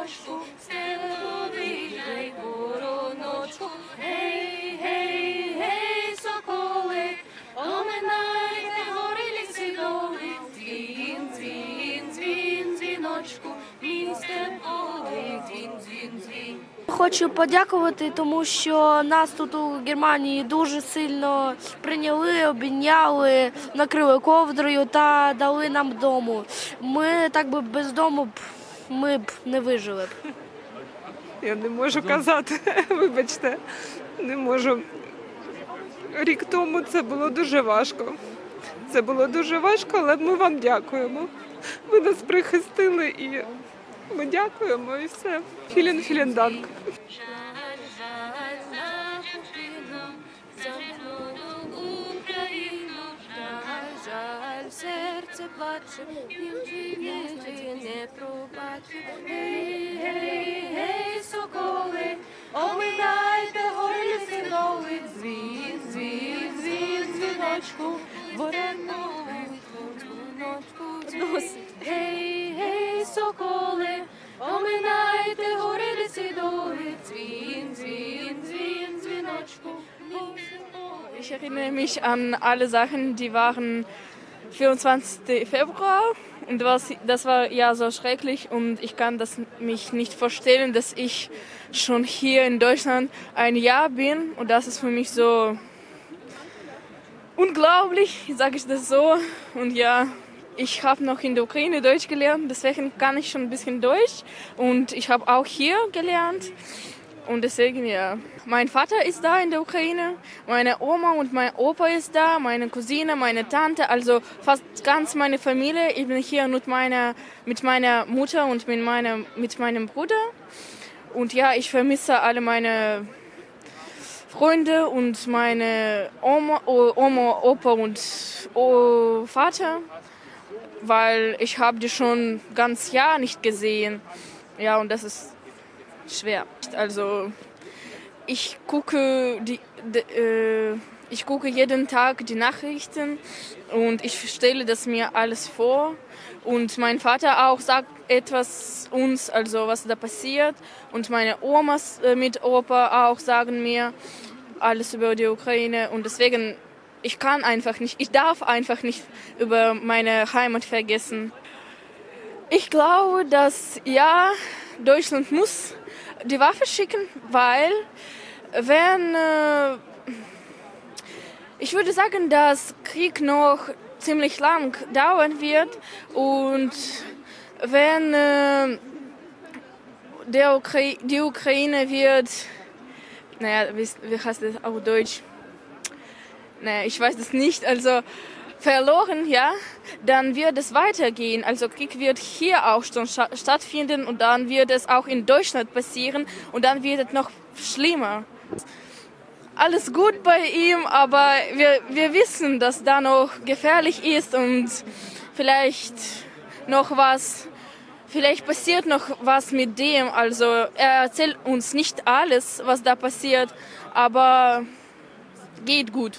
синочку, степовий гей, вороночку, гей, гей, гей, соколи, оминайте гори ліси доли, дзвін, дзвін, дзвін, дзвіночку, він степовий, дзвін, дзвін, дзвін. Хочу подякувати, тому що нас тут у Германії дуже сильно прийняли, обійняли, накрили ковдрою та дали нам дому. Ми так би без дому б ми б не вижили. б. Я не можу казати, вибачте, не можу. Рік тому це було дуже важко. Це було дуже важко, але ми вам дякуємо. Ви нас прихистили і ми дякуємо і все. Філін, філін данк. Жаль, Гей, гей, гей, соколи, оминайте гори ліси доли, дзвін, дзвін, дзвін, дзвіночку, вореновий дзвіночку, Гей, гей, соколи, оминайте гори ліси доли, дзвін, дзвін, дзвін, дзвіночку. Ich erinnere mich an alle Sachen, die waren 24. Februar und was, das war ja so schrecklich und ich kann das mich nicht vorstellen, dass ich schon hier in Deutschland ein Jahr bin und das ist für mich so unglaublich, sage ich das so. Und ja, ich habe noch in der Ukraine Deutsch gelernt, deswegen kann ich schon ein bisschen Deutsch und ich habe auch hier gelernt. Und deswegen, ja. Mein Vater ist da in der Ukraine, meine Oma und mein Opa ist da, meine Cousine, meine Tante, also fast ganz meine Familie. Ich bin hier mit meiner, mit meiner Mutter und mit, meiner, mit meinem Bruder. Und ja, ich vermisse alle meine Freunde und meine Oma, Oma Opa und O- Vater, weil ich habe die schon ganz Jahr nicht gesehen. Ja, und das ist schwer. Also ich gucke die, d- äh, ich gucke jeden Tag die Nachrichten und ich stelle das mir alles vor und mein Vater auch sagt etwas uns, also was da passiert und meine Omas äh, mit Opa auch sagen mir alles über die Ukraine und deswegen ich kann einfach nicht, ich darf einfach nicht über meine Heimat vergessen. Ich glaube, dass ja, Deutschland muss die Waffe schicken, weil wenn äh, ich würde sagen, dass Krieg noch ziemlich lang dauern wird und wenn äh, der Ukra die Ukraine wird, naja, wie, wie heißt das auf Deutsch? Naja, ich weiß es nicht, also verloren, ja, dann wird es weitergehen. Also Krieg wird hier auch schon sta- stattfinden und dann wird es auch in Deutschland passieren und dann wird es noch schlimmer. Alles gut bei ihm, aber wir, wir wissen, dass da noch gefährlich ist und vielleicht noch was, vielleicht passiert noch was mit dem. Also er erzählt uns nicht alles, was da passiert, aber geht gut.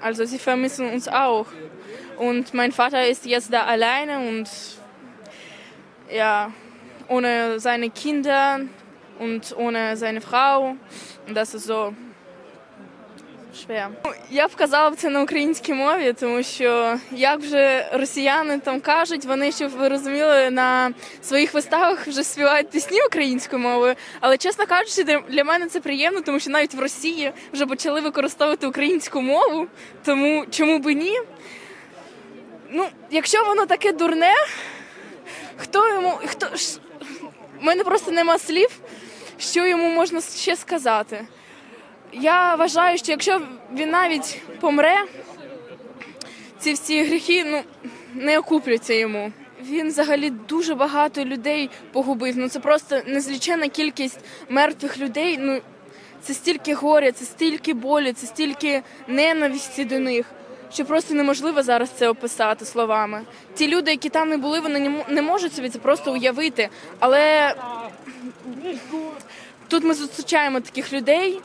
Also sie vermissen uns auch. Und mein Vater ist jetzt da alleine und ja, ohne seine Kinder und ohne seine Frau. Und das ist so schwer. Я б казала б це на українській мові, тому що як вже росіяни там кажуть, вони щоб ви розуміли на своїх виставах вже співають пісні українською мовою. Але чесно кажучи, для мене це приємно, тому що навіть в Росії вже почали використовувати українську мову. Тому чому би ні? Ну, якщо воно таке дурне, хто йому. Хто У мене просто нема слів, що йому можна ще сказати. Я вважаю, що якщо він навіть помре, ці всі гріхи ну, не окупляться йому. Він взагалі дуже багато людей погубив. Ну це просто незлічена кількість мертвих людей. Ну це стільки горя, це стільки болі, це стільки ненависті до них, що просто неможливо зараз це описати словами. Ті люди, які там не були, вони не мо- не можуть собі це просто уявити. Але тут ми зустрічаємо таких людей,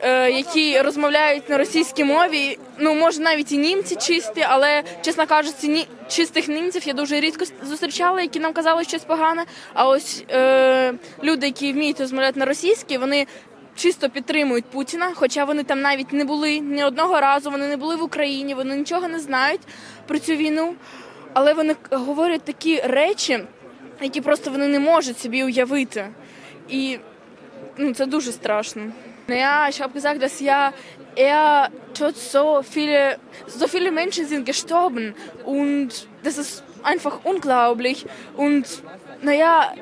е, які розмовляють на російській мові. Ну, може, навіть і німці чисті, але, чесно кажучи, ні, чистих німців я дуже рідко зустрічала, які нам казали щось погане. А ось е, люди, які вміють розмовляти на російській, вони чисто підтримують Путіна, хоча вони там навіть не були ні одного разу, вони не були в Україні, вони нічого не знають про цю війну. Але вони говорять такі речі, які просто вони не можуть собі уявити. І ну, це дуже страшно. Naja, ich habe gesagt, dass ja er tot so viele, so viele Menschen sind gestorben und das ist einfach unglaublich. Und naja,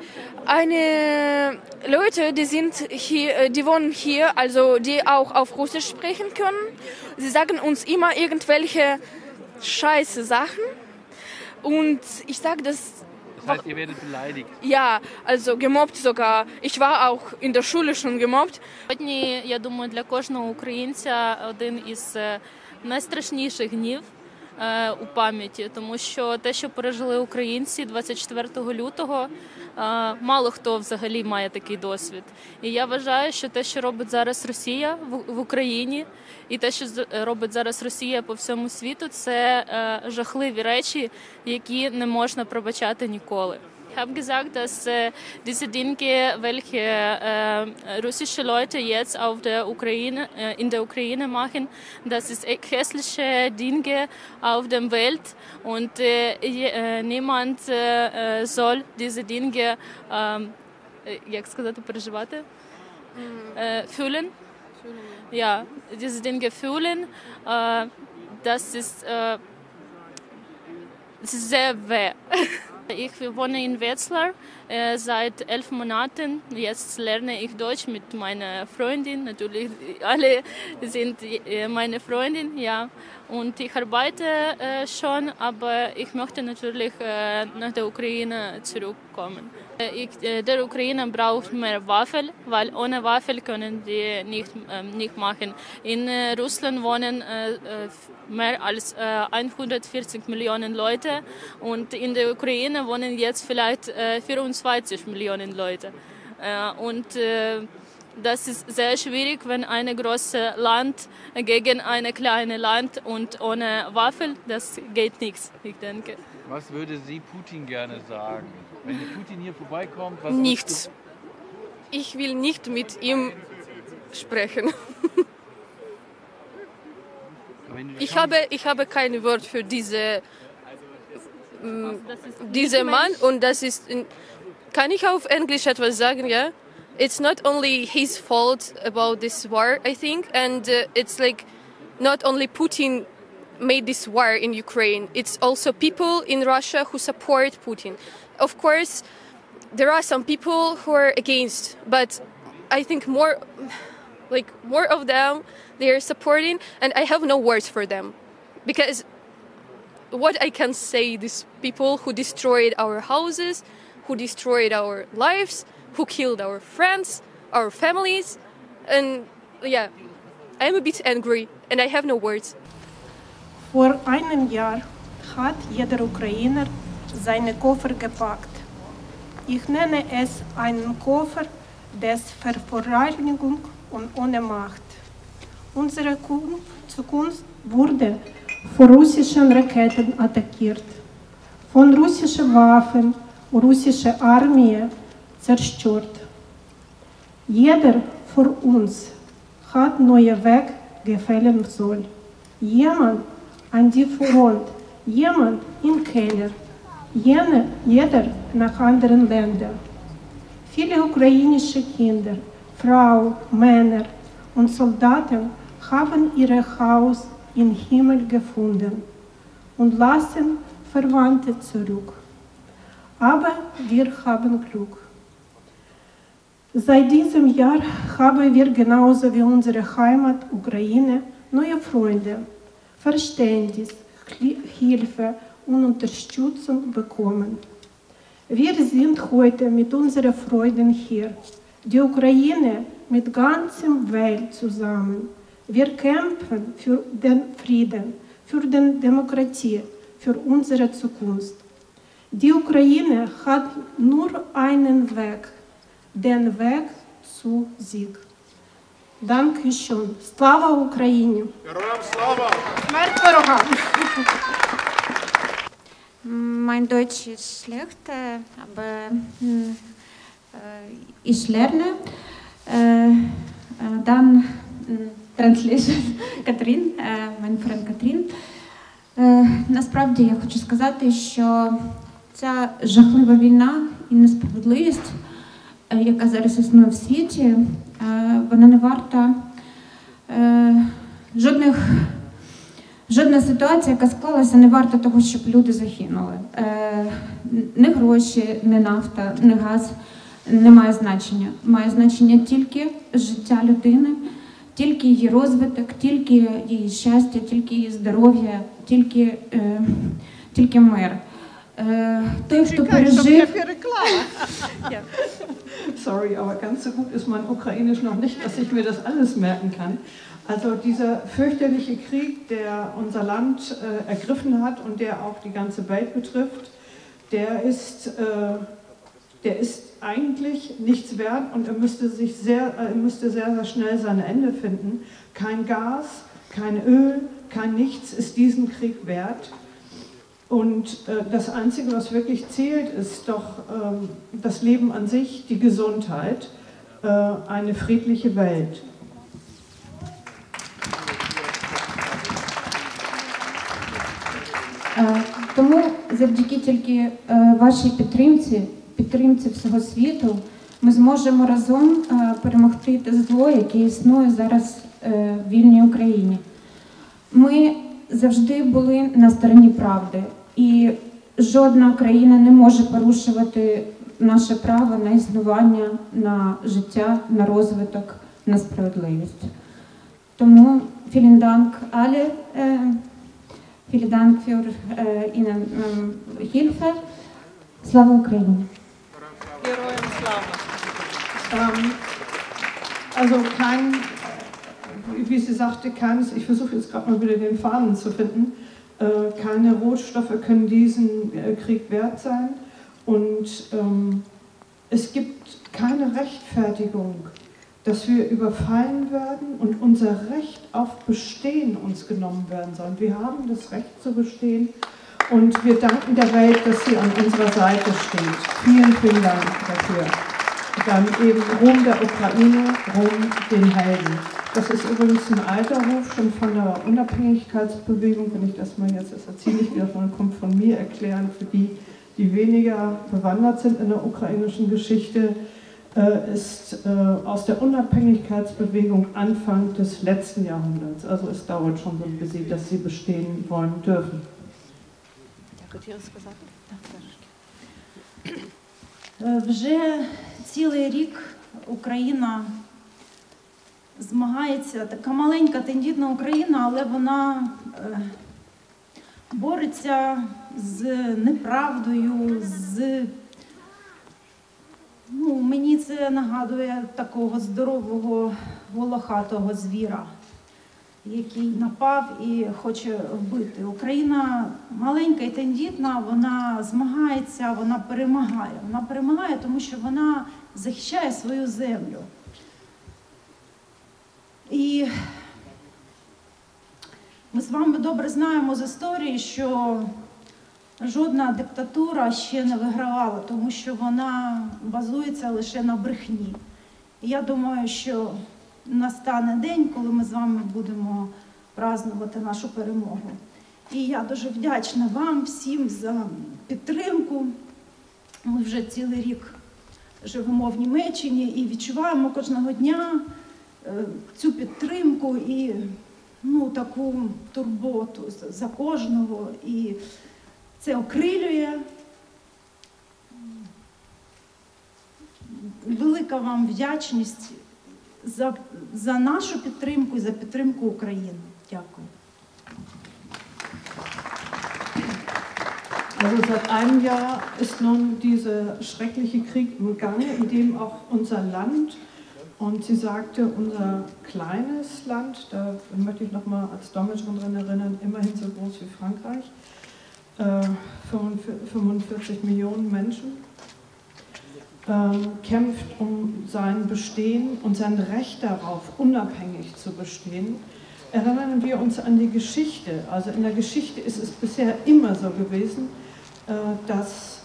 eine Leute, die sind hier, die wohnen hier, also die auch auf Russisch sprechen können. Sie sagen uns immer irgendwelche scheiße Sachen. Und ich sage das Das heißt, ihr werdet beleidigt. ja, also gemobbt sogar. Ich war auch in der Schule schon gemobbt. Сьогодні, я думаю, для кожного українця один із е, найстрашніших днів е, у пам'яті, тому що те, що пережили українці 24 лютого, е, мало хто взагалі має такий досвід. І я вважаю, що те, що робить зараз Росія в, Україні, і те, що робить зараз Росія по всьому світу, це е, жахливі речі, які не можна пробачати ніколи. Ich habe gesagt, dass äh, diese Dinge, welche äh, russische Leute jetzt auf der Ukraine, äh, in der Ukraine machen, das ist echt hässliche Dinge auf der Welt und äh, je- äh, niemand äh, äh, soll diese Dinge, ähm, äh, як сказати, переживати, äh, fühlen. Ja, diese Dinge fühlen, äh, das ist äh, es ist sehr weh. Ich wohne in Wetzlar äh, seit elf Monaten. Jetzt lerne ich Deutsch mit meiner Freundin. Natürlich, alle sind äh, meine Freundin, ja. Und ich arbeite äh, schon, aber ich möchte natürlich äh, nach der Ukraine zurückkommen. Äh, Ich, äh, der Ukraine braucht mehr Waffen, weil ohne Waffen können die nicht, ähm, nicht machen. In äh, Russland wohnen äh, mehr als äh, 140 Millionen Leute und in der Ukraine wohnen jetzt vielleicht äh, 24 Millionen Leute. Und das ist sehr schwierig, wenn ein großes Land gegen ein kleines Land und ohne Waffen, das geht nichts, ich denke. Was würde sie Putin gerne sagen? Wenn Putin hier vorbeikommt, was Nichts. Ich will nicht mit ihm sprechen. Ich habe, ich habe kein Wort für diese, Das ist diese Mann und das ist. in- Kann ich auf Englisch etwas sagen? Ja. It's not only his fault about this war, I think, and uh, it's like not only Putin made this war in Ukraine. It's also people in Russia who support Putin. Of course, there are some people who are against, but I think more, like more of them, they are supporting, and I have no words for them, because what I can say, these people who destroyed our houses, who destroyed our lives, who killed our friends, our families, and yeah, I'm a bit angry, and I have no words. Vor einem Jahr hat jeder Ukrainer seine Koffer gepackt. Ich nenne es einen Koffer des Vervoreinigung und ohne Macht. Unsere Kun- Zukunft wurde von russischen Raketen attackiert, von russischen Waffen russischer Armee zerstört. Jeder von uns hat neue Weg gefällen soll. Jemand an die Front, jemand im Keller, jene, jeder nach anderen Ländern. Viele ukrainische Kinder, Frauen, Männer und Soldaten haben ihr Haus im Himmel gefunden und lassen Verwandte zurück. Aber wir haben Glück. Seit diesem Jahr haben wir genauso wie unsere Heimat Ukraine neue Freunde, Verständnis, Hilfe und Unterstützung bekommen. Wir sind heute mit unseren Freunden hier, die Ukraine mit ganzem Welt zusammen. Wir kämpfen für den Frieden, für die Demokratie, für unsere Zukunft. Die Ukraine hat nur einen Weg, den Weg zu Sieg. Dankeschön. Слава Україні! Героям слава! Смерть ворогам! Mein Deutsch ist schlecht, aber äh, ich lerne. Dann äh, Translation Катрін, е, mein friend Катрін. Е, Насправді я хочу сказати, що ця жахлива війна і несправедливість, е, яка зараз існує в світі, е, вона не варта е, жодних Жодна ситуація, яка склалася, не варта того, щоб люди загинули. Е, не гроші, не нафта, не газ не має значення. Має значення тільки життя людини, тільки її розвиток, тільки її щастя, тільки її здоров'я, тільки, е, тільки мир. Е, той, хто пережив. Sorry, aber ganz so gut ist mein Ukrainisch noch nicht, dass ich mir das alles merken kann. Also dieser fürchterliche Krieg, der unser Land äh, ergriffen hat und der auch die ganze Welt betrifft, der ist, äh, der ist eigentlich nichts wert und er müsste, sich sehr, er müsste sehr, sehr schnell sein Ende finden. Kein Gas, kein Öl, kein Nichts ist diesen Krieg wert. Und äh, das Einzige, was wirklich zählt, ist doch ähm, das Leben an sich, die Gesundheit, äh, eine friedliche Welt. Е, Тому завдяки тільки е, вашій підтримці, підтримці всього світу, ми зможемо разом е, перемогти те зло, яке існує зараз в вільній Україні. Ми завжди були на стороні правди, і жодна країна не може порушувати наше право на існування, на життя, на розвиток, на справедливість. Тому. Е, Dank für äh, Ihnen ähm, Hilfe. Слава Україні! Героям слава! Ähm, also kein, wie sie sagte, keines, ich versuche jetzt gerade mal wieder den Faden zu finden, äh, keine Rohstoffe können diesen äh, Krieg wert sein und ähm, es gibt keine Rechtfertigung, dass wir überfallen werden und unser Recht auf Bestehen uns genommen werden soll. Wir haben das Recht zu bestehen und wir danken der Welt, dass sie an unserer Seite steht. Vielen, vielen Dank dafür. Dann eben Ruhm der Ukraine, Ruhm den Helden. Das ist übrigens ein alter Ruf schon von der Unabhängigkeitsbewegung, wenn ich das mal jetzt, das erzähle ich wieder von, kommt von mir erklären, für die, die weniger bewandert sind in der ukrainischen Geschichte, äh, ist äh, aus der Unabhängigkeitsbewegung Anfang des letzten Jahrhunderts. Also es dauert schon so, bis sie, dass sie bestehen wollen dürfen. Е, Вже цілий рік Україна змагається, така маленька тендітна Україна, але вона е, бореться з неправдою, з ну, мені це нагадує такого здорового волохатого звіра, який напав і хоче вбити. Україна маленька і тендітна, вона змагається, вона перемагає. Вона перемагає, тому що вона захищає свою землю. І ми з вами добре знаємо з історії, що жодна диктатура ще не вигравала, тому що вона базується лише на брехні. І я думаю, що настане день, коли ми з вами будемо празднувати нашу перемогу. І я дуже вдячна вам всім за підтримку. Ми вже цілий рік живемо в Німеччині і відчуваємо кожного дня цю підтримку і ну, таку турботу за- за кожного. І це окрилює. Велика вам вдячність за, за нашу підтримку і за підтримку України. Дякую. Also seit einem Jahr ist nun dieser schreckliche Krieg im Gange, in dem auch unser Land, und sie sagte, unser kleines Land, da möchte ich nochmal als Dolmetscherin dran erinnern, immerhin so groß wie Frankreich, äh, 45 Millionen Menschen. ähm, kämpft um sein Bestehen und sein Recht darauf, unabhängig zu bestehen, erinnern wir uns an die Geschichte. Also in der Geschichte ist es bisher immer so gewesen, äh, dass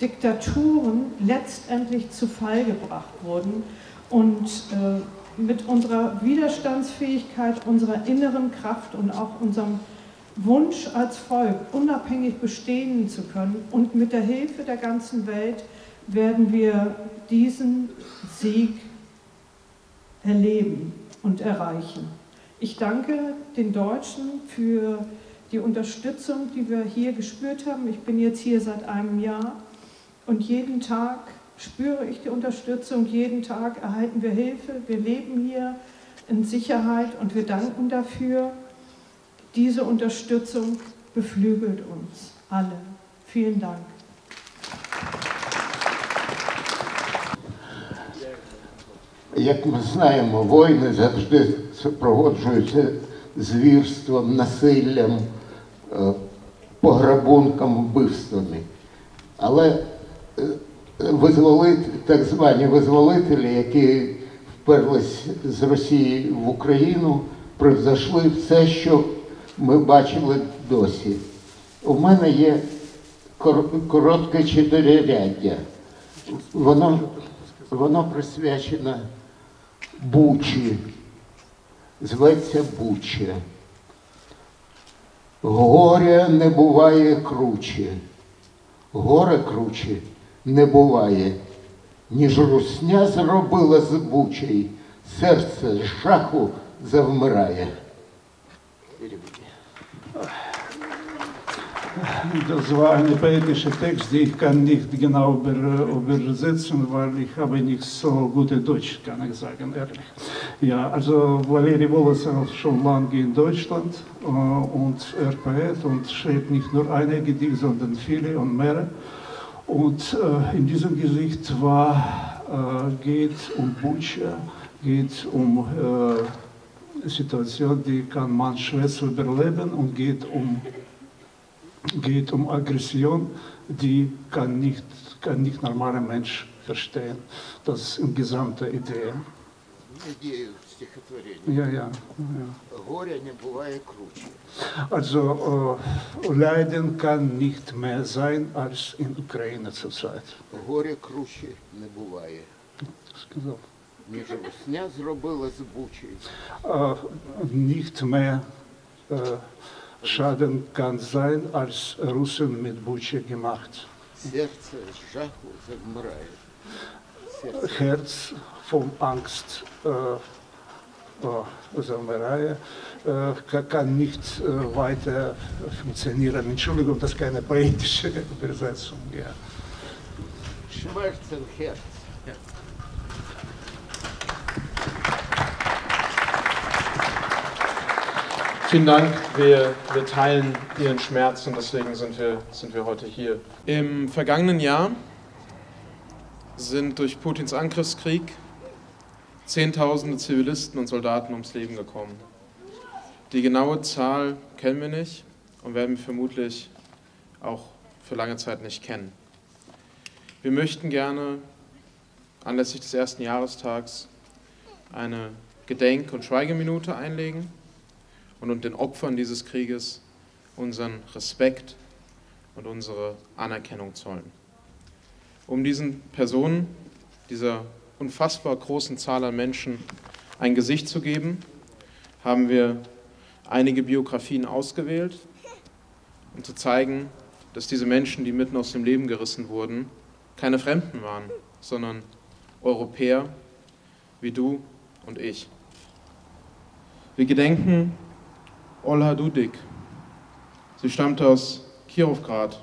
Diktaturen letztendlich zu Fall gebracht wurden und äh, mit unserer Widerstandsfähigkeit, unserer inneren Kraft und auch unserem Wunsch als Volk unabhängig bestehen zu können und mit der Hilfe der ganzen Welt werden wir diesen Sieg erleben und erreichen. Ich danke den Deutschen für die Unterstützung, die wir hier gespürt haben. Ich bin jetzt hier seit einem Jahr und jeden Tag spüre ich die Unterstützung, jeden Tag erhalten wir Hilfe. Wir leben hier in Sicherheit und wir danken dafür. Diese Unterstützung beflügelt uns alle. Vielen Dank. Як ми знаємо, війни завжди супроводжуються звірством, насиллям, е, пограбунком, вбивствами. Але е, так звані визволителі, які вперлись з Росії в Україну, превзойшли все, що ми бачили досі. У мене є коротке чотириряддя. Воно, воно присвячено Бучі. Зветься Буча. Горя не буває круче. Горе круче не буває, ніж русня зробила з бучей, серце з жаху завмирає. Das war ein poetischer Text, den ich kann nicht genau über, übersetzen, weil ich habe nicht so gute Deutsch, kann ich sagen, ehrlich. Ja, also Valeri Wolosov ist schon lange in Deutschland äh, und er Poet und schreibt nicht nur eine Gedicht, sondern viele und mehrere. Und äh, in diesem Gesicht war, äh, geht um Butsche, geht um äh, Situation, die kann man schwer zu überleben und geht um, geht um Aggression, die kann nicht, kann nicht normaler Mensch verstehen. Das ist eine gesamte Idee. Idee. Ja, ja, ja. Горя не буває круче. Also äh, Leiden kann nicht mehr sein als in Ukraine zurzeit. Горя круче не буває. Сказав. Ніж русня зробила з. Äh, nicht mehr äh, Schaden kann sein, als Russen mit Butsche gemacht. Серце з жаху завмирає. Herz von Angst äh, äh, Sauerei, äh, ka- kann nicht äh, weiter funktionieren. Entschuldigung, das ist keine poetische Übersetzung. Ja. Schmerzenherz. Vielen Dank. Wir, wir teilen Ihren Schmerz und deswegen sind wir, sind wir heute hier. Im vergangenen Jahr sind durch Putins Angriffskrieg Zehntausende Zivilisten und Soldaten ums Leben gekommen. Die genaue Zahl kennen wir nicht und werden wir vermutlich auch für lange Zeit nicht kennen. Wir möchten gerne anlässlich des ersten Jahrestags eine Gedenk- und Schweigeminute einlegen und den Opfern dieses Krieges unseren Respekt und unsere Anerkennung zollen. Um diesen Personen, dieser unfassbar großen Zahl an Menschen ein Gesicht zu geben, haben wir einige Biografien ausgewählt, um zu zeigen, dass diese Menschen, die mitten aus dem Leben gerissen wurden, keine Fremden waren, sondern Europäer wie du und ich. Wir gedenken Olha Dudik. Sie stammte aus Kirovgrad,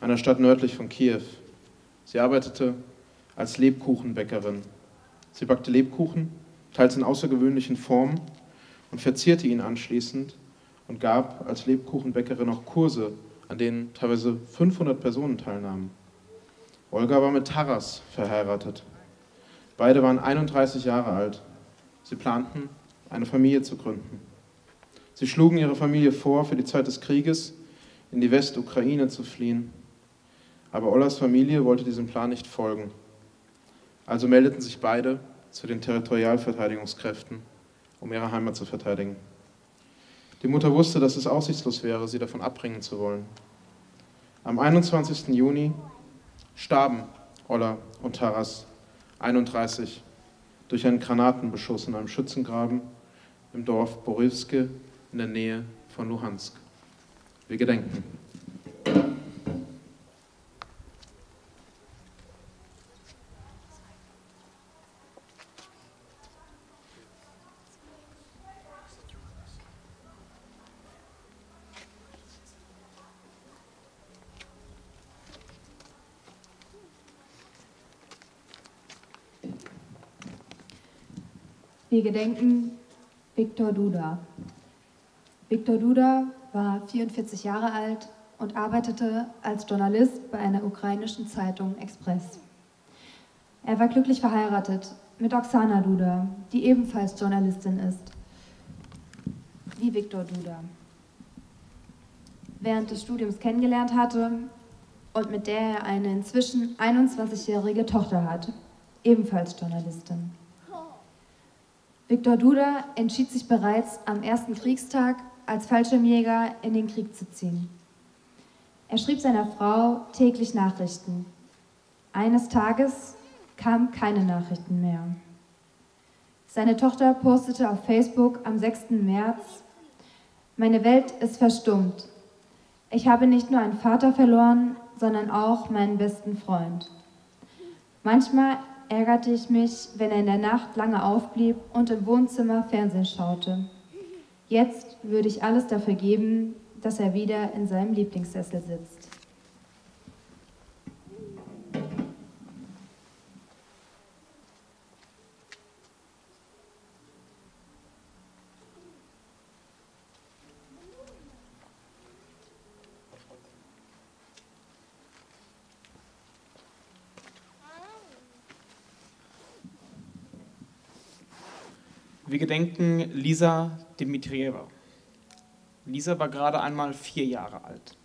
einer Stadt nördlich von Kiew. Sie arbeitete als Lebkuchenbäckerin. Sie backte Lebkuchen, teils in außergewöhnlichen Formen und verzierte ihn anschließend und gab als Lebkuchenbäckerin auch Kurse, an denen teilweise 500 Personen teilnahmen. Olga war mit Taras verheiratet. Beide waren 31 Jahre alt. Sie planten, eine Familie zu gründen. Sie schlugen ihre Familie vor, für die Zeit des Krieges in die Westukraine zu fliehen. Aber Ollas Familie wollte diesem Plan nicht folgen. Also meldeten sich beide zu den Territorialverteidigungskräften, um ihre Heimat zu verteidigen. Die Mutter wusste, dass es aussichtslos wäre, sie davon abbringen zu wollen. Am 21. Juni starben Olla und Taras, 31, durch einen Granatenbeschuss in einem Schützengraben im Dorf Borivske in der Nähe von Luhansk. Wir gedenken. Wir gedenken Viktor Duda. Viktor Duda war 44 Jahre alt und arbeitete als Journalist bei einer ukrainischen Zeitung Express. Er war glücklich verheiratet mit Oksana Duda, die ebenfalls Journalistin ist, wie Viktor Duda. Während des Studiums kennengelernt hatte und mit der er eine inzwischen 21-jährige Tochter hat, ebenfalls Journalistin. Viktor Duda entschied sich bereits am ersten Kriegstag als Fallschirmjäger in den Krieg zu ziehen. Er schrieb seiner Frau täglich Nachrichten. Eines Tages kamen keine Nachrichten mehr. Seine Tochter postete auf Facebook am 6. März, meine Welt ist verstummt. Ich habe nicht nur einen Vater verloren, sondern auch meinen besten Freund. Manchmal ärgerte ich mich, wenn er in der Nacht lange aufblieb und im Wohnzimmer Fernsehen schaute. Jetzt würde ich alles dafür geben, dass er wieder in seinem Lieblingssessel sitzt. Wir gedenken Lisa Dmitrieva. Lisa war gerade einmal vier Jahre alt.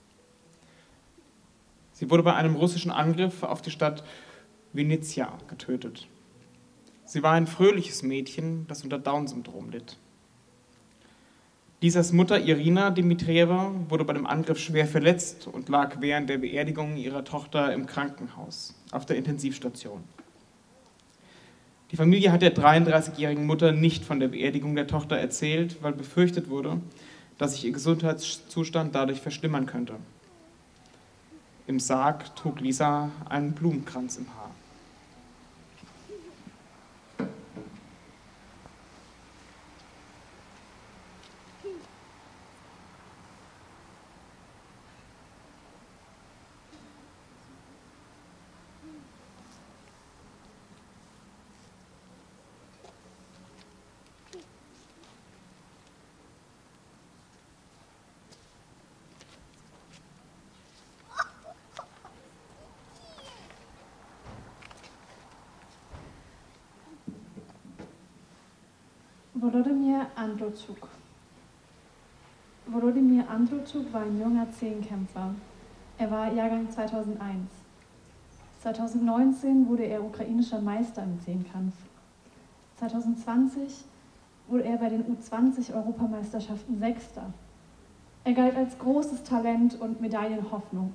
Sie wurde bei einem russischen Angriff auf die Stadt Venezia getötet. Sie war ein fröhliches Mädchen, das unter Down-Syndrom litt. Lisas Mutter Irina Dmitrieva wurde bei dem Angriff schwer verletzt und lag während der Beerdigung ihrer Tochter im Krankenhaus auf der Intensivstation. Die Familie hat der 33-jährigen Mutter nicht von der Beerdigung der Tochter erzählt, weil befürchtet wurde, dass sich ihr Gesundheitszustand dadurch verschlimmern könnte. Im Sarg trug Lisa einen Blumenkranz im Haar. Volodymyr Androchuk. Volodymyr Androchuk war ein junger Zehnkämpfer. Er war Jahrgang 2001. 2019 wurde er ukrainischer Meister im Zehnkampf. 2020 wurde er bei den U20-Europameisterschaften Sechster. Er galt als großes Talent und Medaillenhoffnung.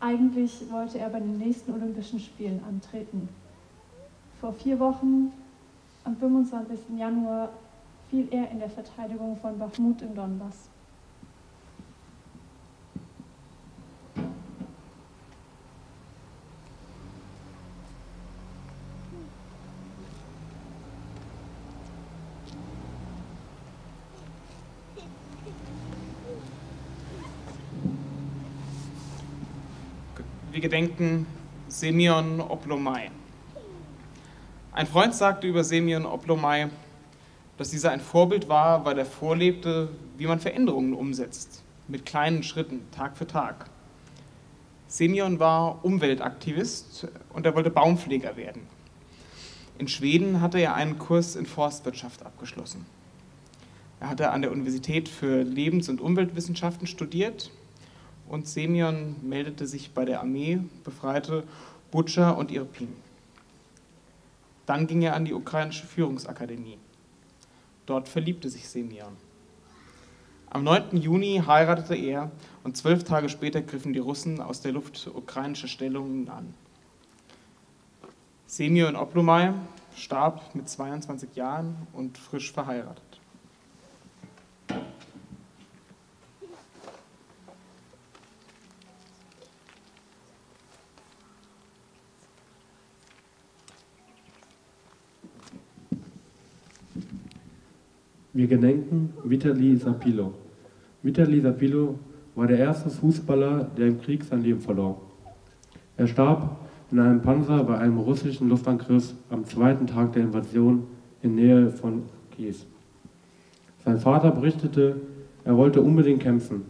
Eigentlich wollte er bei den nächsten Olympischen Spielen antreten. Vor vier Wochen am 25. Januar fiel er in der Verteidigung von Bachmut im Donbass. Wir gedenken Semyon Oplomai. Ein Freund sagte über Semyon Oplomai, dass dieser ein Vorbild war, weil er vorlebte, wie man Veränderungen umsetzt, mit kleinen Schritten, Tag für Tag. Semyon war Umweltaktivist und er wollte Baumpfleger werden. In Schweden hatte er einen Kurs in Forstwirtschaft abgeschlossen. Er hatte an der Universität für Lebens- und Umweltwissenschaften studiert und Semyon meldete sich bei der Armee, befreite Butscha und Irpin. Dann ging er an die ukrainische Führungsakademie. Dort verliebte sich Semyon. Am 9. Juni heiratete er und zwölf Tage später griffen die Russen aus der Luft ukrainische Stellungen an. Semyon Oplomai starb mit 22 Jahren und frisch verheiratet. Wir gedenken Vitali Sapilo. Vitali Sapilo war der erste Fußballer, der im Krieg sein Leben verlor. Er starb in einem Panzer bei einem russischen Luftangriff am zweiten Tag der Invasion in Nähe von Kies. Sein Vater berichtete, er wollte unbedingt kämpfen.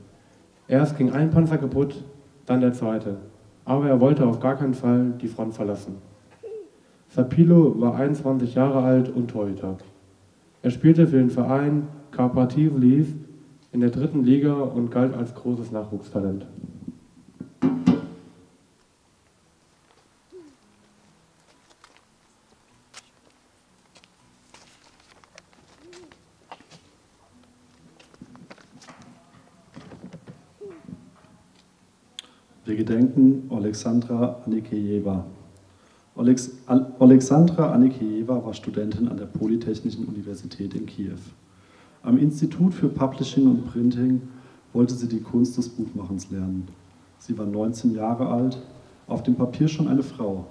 Erst ging ein Panzer kaputt, dann der zweite. Aber er wollte auf gar keinen Fall die Front verlassen. Sapilo war 21 Jahre alt und Torhüter. Er spielte für den Verein Karpativliv in der dritten Liga und galt als großes Nachwuchstalent. Wir gedenken Alexandra Anikejeva. Alexandra Anikejeva war Studentin an der Polytechnischen Universität in Kiew. Am Institut für Publishing und Printing wollte sie die Kunst des Buchmachens lernen. Sie war 19 Jahre alt, auf dem Papier schon eine Frau,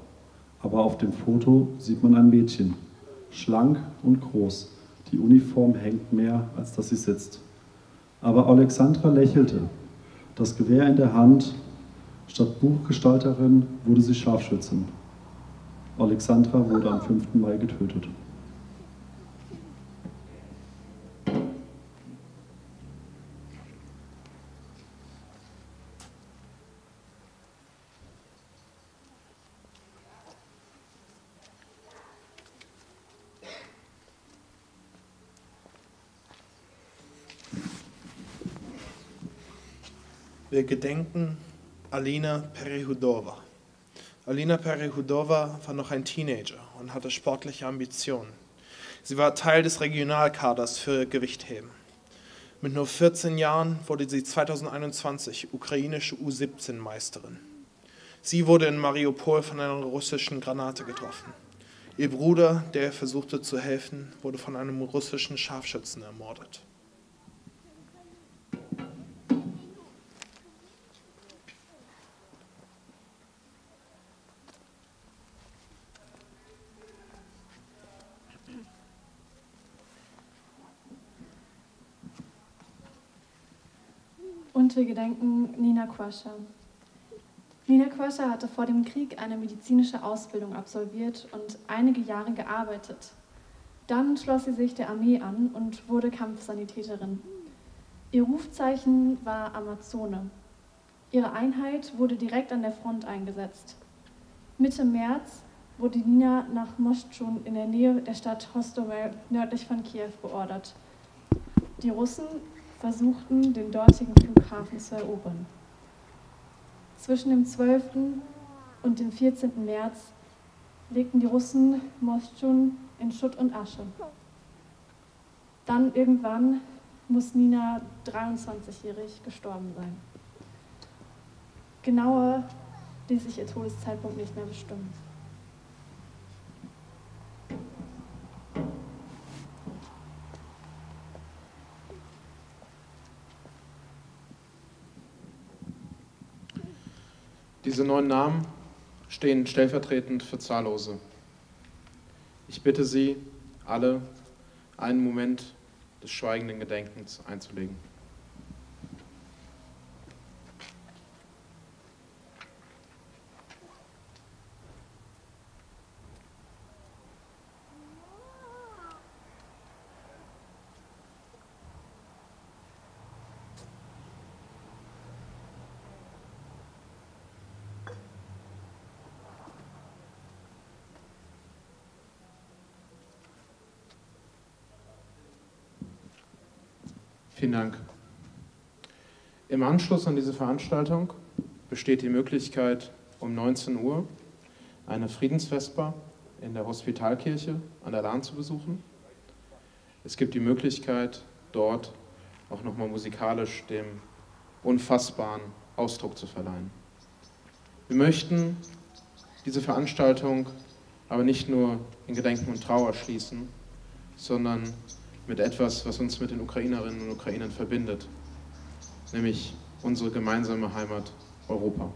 aber auf dem Foto sieht man ein Mädchen, schlank und groß. Die Uniform hängt mehr, als dass sie sitzt. Aber Alexandra lächelte, das Gewehr in der Hand. Statt Buchgestalterin wurde sie Scharfschützin. Alexandra wurde am 5. Mai getötet. Wir gedenken Alina Perehudova. Alina Perehudova war noch ein Teenager und hatte sportliche Ambitionen. Sie war Teil des Regionalkaders für Gewichtheben. Mit nur 14 Jahren wurde sie 2021 ukrainische U17-Meisterin. Sie wurde in Mariupol von einer russischen Granate getroffen. Ihr Bruder, der versuchte zu helfen, wurde von einem russischen Scharfschützen ermordet. Und wir gedenken Nina Quascha. Nina Quascha hatte vor dem Krieg eine medizinische Ausbildung absolviert und einige Jahre gearbeitet. Dann schloss sie sich der Armee an und wurde Kampfsanitäterin. Ihr Rufzeichen war Amazone. Ihre Einheit wurde direkt an der Front eingesetzt. Mitte März wurde Nina nach Moschtschun in der Nähe der Stadt Hostomel nördlich von Kiew beordert. Die Russen versuchten, den dortigen Flughafen zu erobern. Zwischen dem 12. und dem 14. März legten die Russen Moschun in Schutt und Asche. Dann irgendwann muss Nina 23-jährig gestorben sein. Genauer ließ sich ihr Todeszeitpunkt nicht mehr bestimmen. Diese neun Namen stehen stellvertretend für Zahllose. Ich bitte Sie, alle einen Moment des schweigenden Gedenkens einzulegen. Vielen Dank. Im Anschluss an diese Veranstaltung besteht die Möglichkeit, um 19 Uhr eine Friedensvesper in der Hospitalkirche an der Lahn zu besuchen. Es gibt die Möglichkeit, dort auch nochmal musikalisch dem Unfassbaren Ausdruck zu verleihen. Wir möchten diese Veranstaltung aber nicht nur in Gedenken und Trauer schließen, sondern mit etwas, was uns mit den Ukrainerinnen und Ukrainern verbindet, nämlich unsere gemeinsame Heimat Europa.